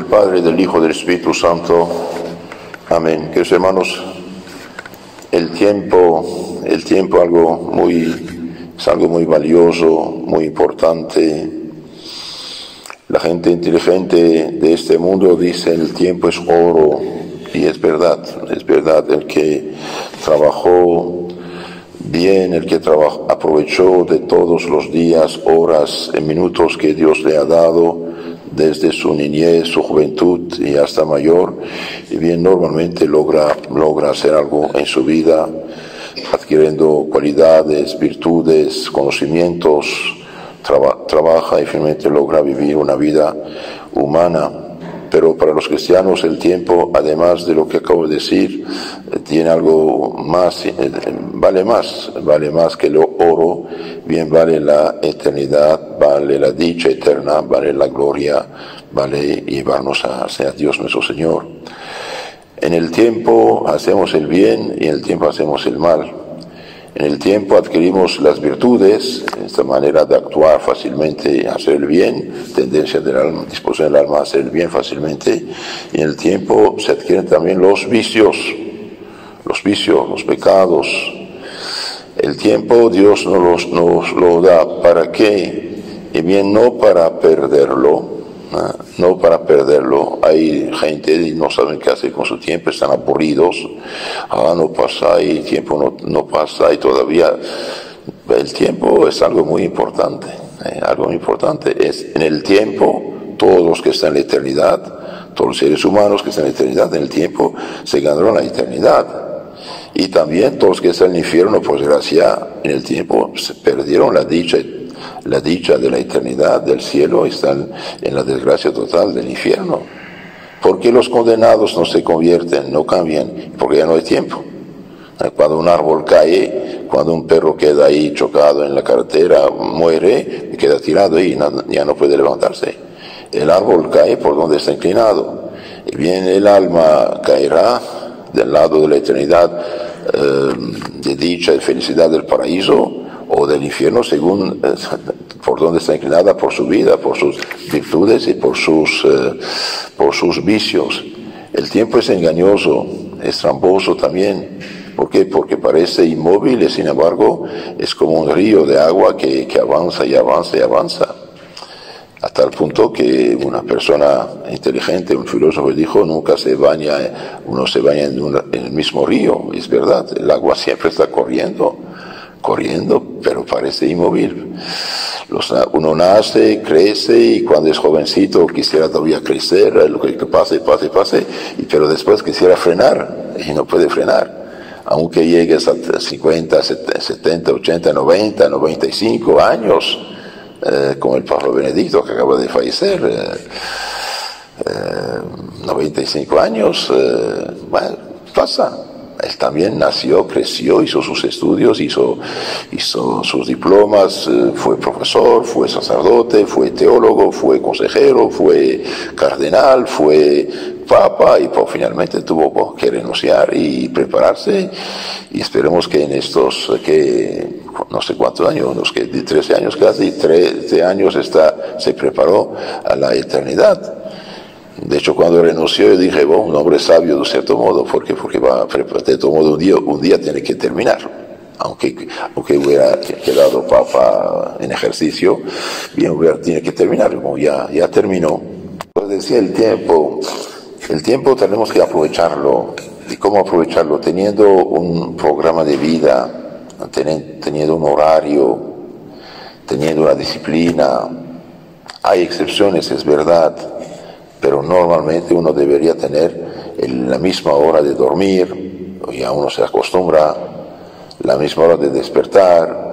del Padre, del Hijo, del Espíritu Santo. Amén. Queridos hermanos, el tiempo, el tiempo algo muy, es algo muy valioso, muy importante. La gente inteligente de este mundo dice el tiempo es oro y es verdad, es verdad. El que trabajó bien, el que trabajó, aprovechó de todos los días, horas, minutos que Dios le ha dado, desde su niñez, su juventud y hasta mayor, y bien normalmente logra, logra hacer algo en su vida, adquiriendo cualidades, virtudes, conocimientos, trabaja y finalmente logra vivir una vida humana. Pero para los cristianos el tiempo, además de lo que acabo de decir, tiene algo más, eh, vale más, vale más que lo oro, bien vale la eternidad, vale la dicha eterna, vale la gloria, vale llevarnos a ser Dios nuestro Señor. En el tiempo hacemos el bien y en el tiempo hacemos el mal. En el tiempo adquirimos las virtudes, esta manera de actuar fácilmente, hacer el bien, tendencia del alma, disposición del alma a hacer el bien fácilmente, y en el tiempo se adquieren también los vicios, los vicios, los pecados. El tiempo Dios nos, nos lo da para qué? Y bien no para perderlo, no para perderlo. Hay gente y no saben qué hacer con su tiempo, están aburridos. Ah, no pasa y el tiempo no, pasa y todavía el tiempo es algo muy importante. ¿eh? algo muy importante es en el tiempo, todos los que están en la eternidad, todos los seres humanos que están en la eternidad, en el tiempo, se ganaron la eternidad. Y también todos los que están en el infierno, por desgracia, en el tiempo se perdieron la dicha la dicha de la eternidad del cielo están en la desgracia total del infierno. Porque los condenados no se convierten, no cambian? Porque ya no hay tiempo. Cuando un árbol cae, cuando un perro queda ahí chocado en la carretera, muere, queda tirado ahí, ya no puede levantarse. El árbol cae por donde está inclinado. Bien el alma caerá del lado de la eternidad eh, de dicha y felicidad del paraíso o del infierno según eh, por donde está inclinada por su vida, por sus virtudes y por sus, eh, por sus vicios. El tiempo es engañoso, es tramposo también. ¿Por qué? Porque parece inmóvil y sin embargo es como un río de agua que, que avanza y avanza y avanza. A tal punto que una persona inteligente, un filósofo, dijo, nunca se baña, uno se baña en, en el mismo río. Es verdad, el agua siempre está corriendo corriendo, pero parece inmóvil. Uno nace, crece y cuando es jovencito quisiera todavía crecer, lo que pase, pase, pase, pero después quisiera frenar y no puede frenar. Aunque llegues a 50, 70, 80, 90, 95 años, eh, como el Pablo Benedicto que acaba de fallecer, 95 eh, eh, años, bueno, pasa él también nació, creció, hizo sus estudios, hizo, hizo sus diplomas, eh, fue profesor, fue sacerdote, fue teólogo, fue consejero, fue cardenal, fue papa y pues, finalmente tuvo que renunciar y prepararse. Y esperemos que en estos que no sé cuántos años, unos que 13 años casi, 13 años está, se preparó a la eternidad de hecho, cuando renunció, yo dije, un hombre sabio de cierto modo, porque, porque va, de todo modo un día, un día tiene que terminar. Aunque, aunque hubiera quedado papa en ejercicio, bien hubiera, tiene que terminar, como ya, ya terminó. Pues decía el tiempo, el tiempo tenemos que aprovecharlo. ¿Y cómo aprovecharlo? Teniendo un programa de vida, teniendo un horario, teniendo una disciplina. Hay excepciones, es verdad, pero normalmente uno debería tener la misma hora de dormir, ya uno se acostumbra, la misma hora de despertar,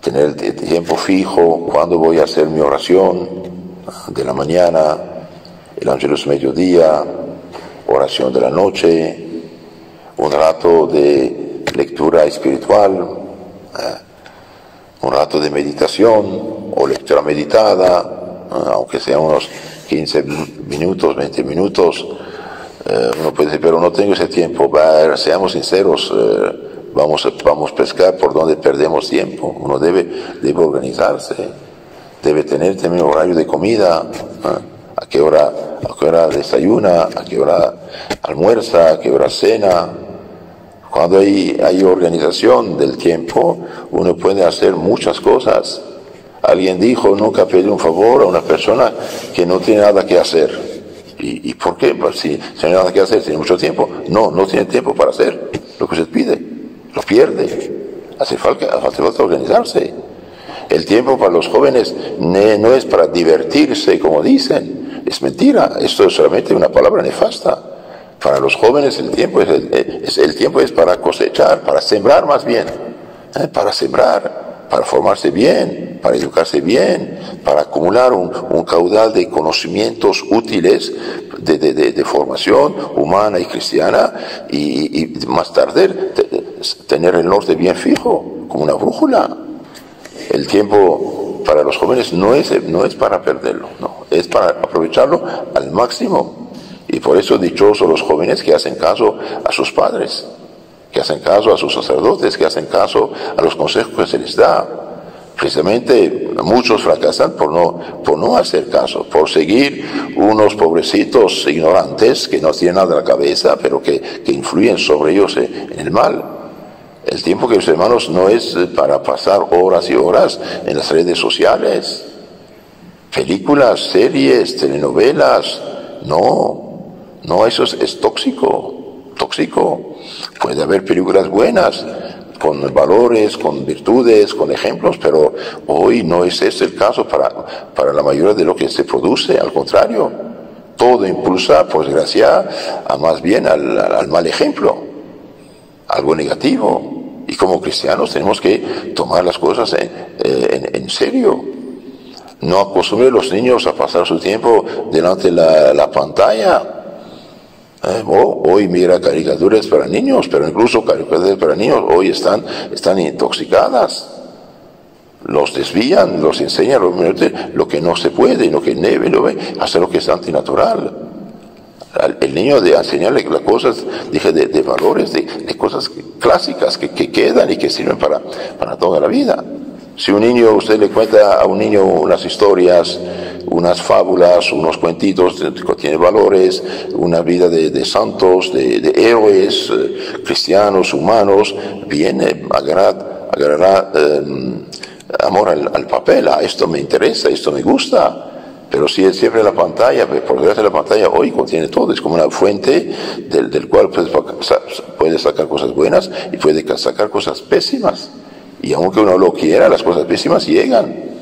tener el tiempo fijo, cuando voy a hacer mi oración de la mañana, el ángelus mediodía, oración de la noche, un rato de lectura espiritual, eh, un rato de meditación o lectura meditada, eh, aunque sea unos 15 minutos, 20 minutos, eh, uno puede decir, pero no tengo ese tiempo, seamos sinceros, eh, vamos, vamos a pescar por donde perdemos tiempo, uno debe, debe organizarse, debe tener también horario de comida, a qué hora, a qué hora desayuna, a qué hora almuerza, a qué hora cena. Cuando hay, hay organización del tiempo, uno puede hacer muchas cosas. Alguien dijo, nunca pedir un favor a una persona que no tiene nada que hacer. ¿Y, por qué? Pues si, si, no hay nada que hacer, tiene mucho tiempo. No, no tiene tiempo para hacer lo que se pide. Lo pierde. Hace falta, hace falta organizarse. El tiempo para los jóvenes no es para divertirse, como dicen. Es mentira. Esto es solamente una palabra nefasta. Para los jóvenes el tiempo es, el, tiempo es para cosechar, para sembrar más bien. ¿eh? Para sembrar, para formarse bien, para educarse bien, para acumular un, caudal de conocimientos útiles de, formación humana y cristiana y más tarde tener el norte bien fijo, como una brújula. El tiempo para los jóvenes no es, no es para perderlo, no, es para aprovecharlo al máximo. Y por eso dichosos los jóvenes que hacen caso a sus padres, que hacen caso a sus sacerdotes, que hacen caso a los consejos que se les da. Precisamente muchos fracasan por no, por no hacer caso, por seguir unos pobrecitos ignorantes que no tienen nada en la cabeza, pero que, que influyen sobre ellos en el mal. El tiempo que los hermanos no es para pasar horas y horas en las redes sociales, películas, series, telenovelas. No, no, eso es, tóxico, tóxico. Puede haber películas buenas, con valores, con virtudes, con ejemplos, pero hoy no es ese el caso para, para la mayoría de lo que se produce, al contrario, todo impulsa, por desgracia, a más bien al, al mal ejemplo, algo negativo. Y como cristianos tenemos que tomar las cosas en, en, serio. No acostumbre a los niños a pasar su tiempo delante de la, pantalla. Eh, hoy mira caricaturas para niños, pero incluso caricaturas para niños hoy están, están intoxicadas. Los desvían, los enseñan lo que no se puede, lo que debe, lo ve, hasta lo que es antinatural el niño de enseñarle las cosas, dije, de, valores, de, cosas clásicas que, quedan y que sirven para, para toda la vida. Si un niño, usted le cuenta a un niño unas historias, unas fábulas, unos cuentitos que tienen valores, una vida de, santos, de, héroes eh, cristianos, humanos, viene, agarrará, em, amor al, papel, a ah, esto me interesa, esto me gusta pero si es siempre la pantalla, pues, por detrás de la pantalla hoy contiene todo, es como una fuente del, del cual puede sacar cosas buenas y puede sacar cosas pésimas. Y aunque uno lo quiera, las cosas pésimas llegan.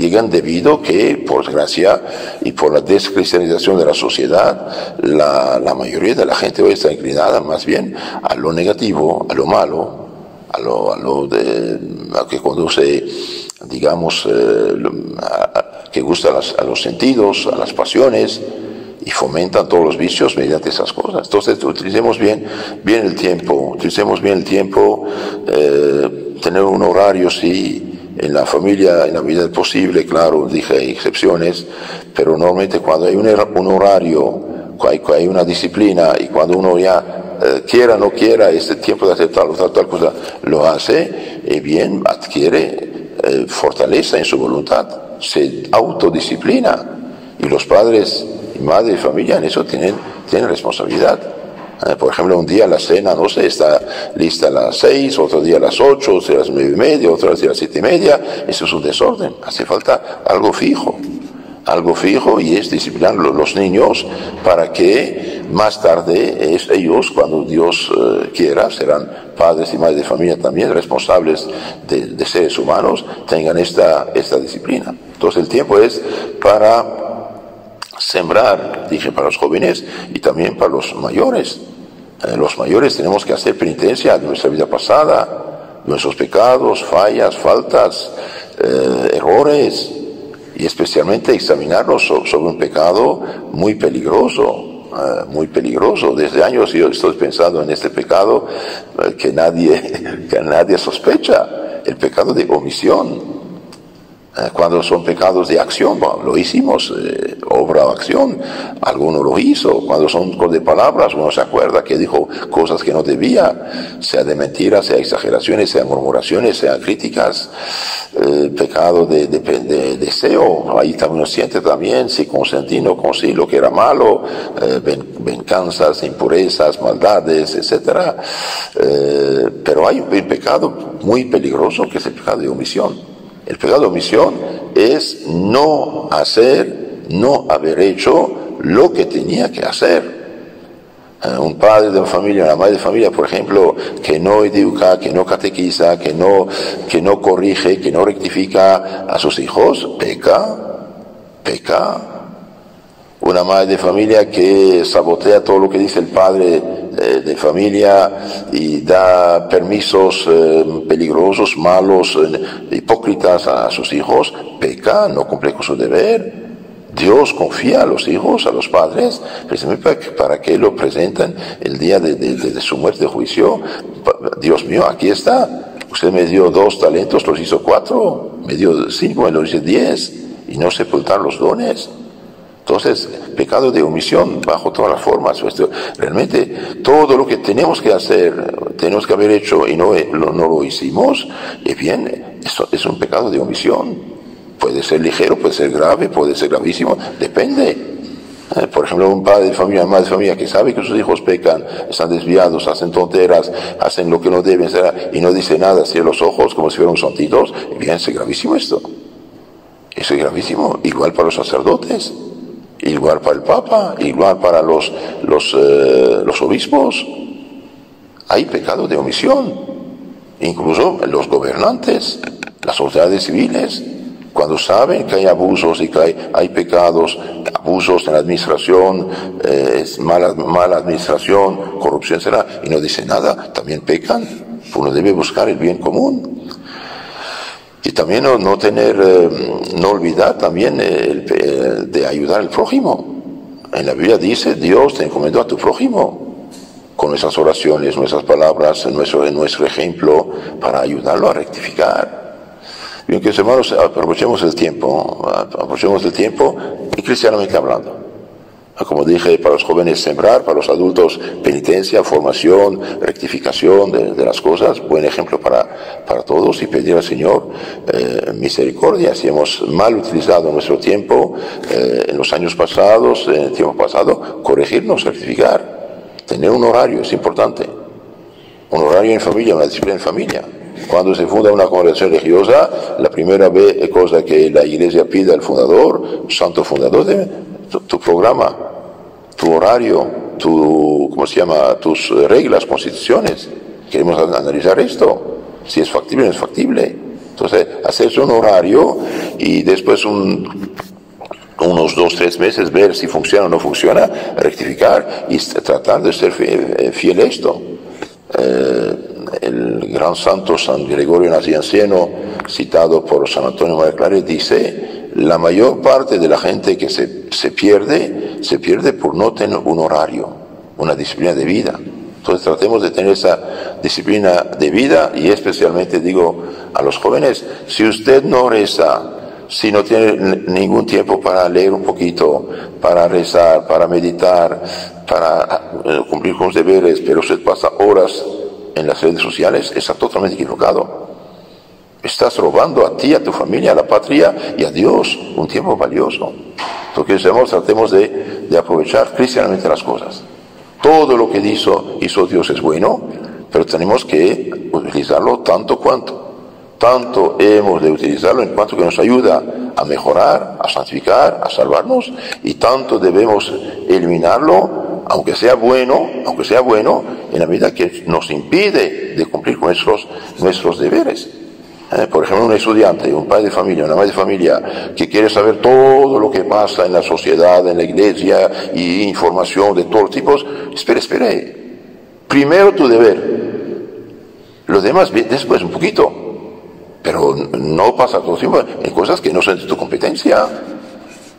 Llegan debido que, por desgracia y por la descristianización de la sociedad, la, la mayoría de la gente hoy está inclinada más bien a lo negativo, a lo malo, a lo, a lo de, a que conduce, digamos, eh, a, que gusta a, los sentidos, a las pasiones y fomentan todos los vicios mediante esas cosas. Entonces, utilicemos bien, bien el tiempo, utilicemos bien el tiempo, eh, tener un horario, sí, en la familia, en la medida posible, claro, dije excepciones, pero normalmente cuando hay un, horario, cuando hay una disciplina y cuando uno ya eh, quiera o no quiera este tiempo de hacer tal tal, cosa, lo hace, y bien adquiere eh, fortaleza en su voluntad se autodisciplina y los padres y madres familia en eso tienen, tienen responsabilidad. Eh, por ejemplo, un día la cena, no sé, está lista a las seis, otro día a las ocho, otro a las nueve y media, otro día a las siete y media. Eso es un desorden. Hace falta algo fijo. Algo fijo y es disciplinar los niños para que más tarde es ellos, cuando Dios eh, quiera, serán padres y madres de familia también responsables de, de seres humanos, tengan esta, esta disciplina. Entonces el tiempo es para sembrar, dije, para los jóvenes y también para los mayores. Eh, los mayores tenemos que hacer penitencia de nuestra vida pasada, nuestros pecados, fallas, faltas, eh, errores, y especialmente examinarnos sobre un pecado muy peligroso, eh, muy peligroso. Desde años yo estoy pensando en este pecado que nadie, que nadie sospecha, el pecado de omisión cuando son pecados de acción, lo hicimos, eh, obra o acción, alguno lo hizo. Cuando son de palabras, uno se acuerda que dijo cosas que no debía, sea de mentiras, sea exageraciones, sea murmuraciones, sea críticas, eh, pecado de, deseo, ahí también uno siente también si consentí, no consentí lo que era malo, venganzas, impurezas, maldades, etc. pero hay un pecado muy peligroso que es el pecado de omisión. El pecado de omisión es no hacer, no haber hecho lo que tenía que hacer. Eh, un padre de una familia, una madre de familia, por ejemplo, que no educa, que no catequiza, que no, que no corrige, que no rectifica a sus hijos, peca, peca. Una madre de familia que sabotea todo lo que dice el padre de, familia y da permisos eh, peligrosos, malos, eh, hipócritas a sus hijos, peca, no cumple con su deber. Dios confía a los hijos, a los padres, precisamente para que lo presenten el día de, su muerte de juicio. Dios mío, aquí está. Usted me dio dos talentos, los hizo cuatro, me dio cinco, me los hizo diez, y no sepultar los dones. Entonces, pecado de omisión bajo todas las formas. Realmente, todo lo que tenemos que hacer, tenemos que haber hecho y no, no lo hicimos, y bien, eso es un pecado de omisión. Puede ser ligero, puede ser grave, puede ser gravísimo, depende. Eh, por ejemplo, un padre de familia, una madre de familia que sabe que sus hijos pecan, están desviados, hacen tonteras, hacen lo que no deben y no dice nada, cierra los ojos como si fueran santitos, bien, es gravísimo esto. Eso es gravísimo, igual para los sacerdotes igual para el Papa, igual para los, los, eh, los obispos. Hay pecado de omisión, incluso los gobernantes, las sociedades civiles, cuando saben que hay abusos y que hay, pecados, abusos en la administración, eh, mala, mala administración, corrupción, será, y no dice nada, también pecan. Uno debe buscar el bien común. Y también no, tener, eh, no olvidar también de ayudar al prójimo. En la Biblia dice, Dios te encomendó a tu prójimo con nuestras oraciones, nuestras palabras, nuestro, nuestro ejemplo, para ayudarlo a rectificar. Bien, que hermanos, aprovechemos el tiempo, aprovechemos el tiempo y cristianamente hablando. Ah, como dije, para los jóvenes sembrar, para los adultos penitencia, formación, rectificación de, las cosas, buen ejemplo para, para todos y pedir al Señor eh, misericordia. Si hemos mal utilizado nuestro tiempo eh, en los años pasados, en el tiempo pasado, corregirnos, rectificar, tener un horario es importante, un horario en familia, una disciplina en familia. Cuando se funda una congregación religiosa, la primera vez, cosa que la iglesia pide al fundador, santo fundador, de tu programa, tu horario, tu, ¿cómo se llama? tus reglas, constituciones. Queremos analizar esto, si es factible o no es factible. Entonces, hacerse un horario y después un, unos dos, tres meses ver si funciona o no funciona, rectificar y tratar de ser fiel a esto. Eh, el gran santo San Gregorio Nacianciano, citado por San Antonio María Claret, dice la mayor parte de la gente que se, se, pierde, se pierde por no tener un horario, una disciplina de vida. Entonces tratemos de tener esa disciplina de vida y especialmente digo a los jóvenes, si usted no reza, si no tiene ningún tiempo para leer un poquito, para rezar, para meditar, para eh, cumplir con los deberes, pero usted pasa horas en las redes sociales, está totalmente equivocado. Estás robando a ti, a tu familia, a la patria y a Dios un tiempo valioso. Entonces, tratemos de, de aprovechar cristianamente las cosas. Todo lo que hizo, hizo Dios es bueno, pero tenemos que utilizarlo tanto cuanto. Tanto hemos de utilizarlo en cuanto que nos ayuda a mejorar, a santificar, a salvarnos, y tanto debemos eliminarlo, aunque sea bueno, aunque sea bueno, en la medida que nos impide de cumplir con nuestros, nuestros deberes. Eh, por ejemplo, un estudiante, un padre de familia, una madre de familia, que quiere saber todo lo que pasa en la sociedad, en la iglesia, y información de todos tipos, espere, espere. Primero tu deber. Lo demás, después un poquito. Pero no pasa todo el tiempo en cosas que no son de tu competencia.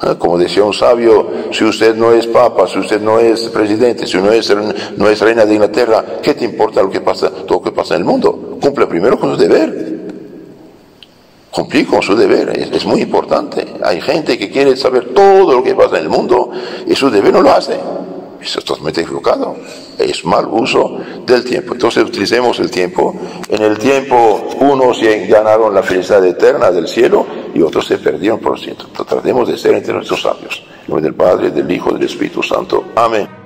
Eh, como decía un sabio, si usted no es papa, si usted no es presidente, si no es, no es reina de Inglaterra, ¿qué te importa lo que pasa, todo lo que pasa en el mundo? Cumple primero con su deber cumplir con su deber, es, muy importante. Hay gente que quiere saber todo lo que pasa en el mundo y su deber no lo hace. Eso es totalmente equivocado. Es mal uso del tiempo. Entonces utilicemos el tiempo. En el tiempo unos ganaron la felicidad eterna del cielo y otros se perdieron por ciento. Tratemos de ser entre nuestros sabios. En nombre del Padre, del Hijo, del Espíritu Santo. Amén.